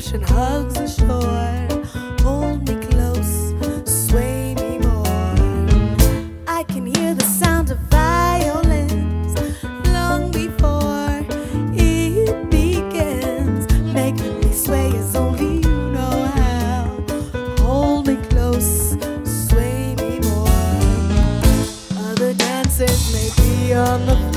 ocean hugs the shore. Hold me close, sway me more. I can hear the sound of violins long before it begins. Making me sway as only you know how. Hold me close, sway me more. Other dancers may be on the